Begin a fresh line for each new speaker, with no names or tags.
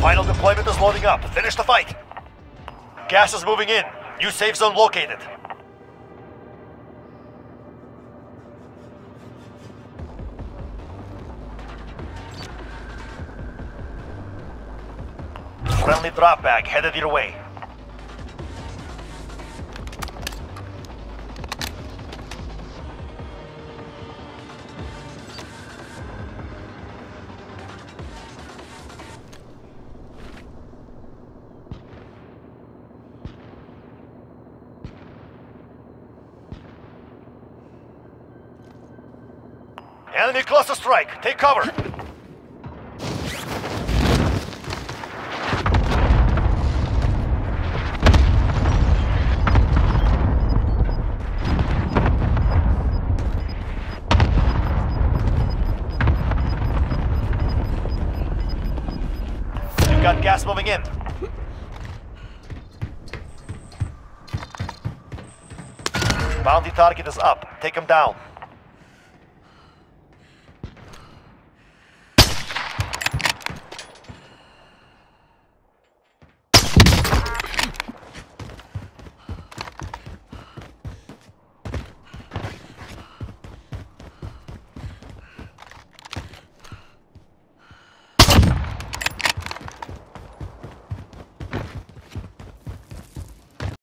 Final deployment is loading up. Finish the fight. Gas is moving in. New safe zone located. Friendly drop bag headed your way. Enemy cluster strike. Take cover. You've got gas moving in. Bounty target is up. Take him down.